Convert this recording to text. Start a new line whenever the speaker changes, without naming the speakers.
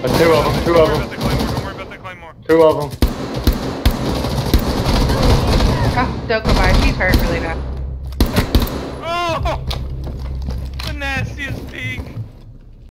There's two of them, two of them. Two of them.
Oh, Dokubai, she's hurt really bad.
Oh! The nastiest piece!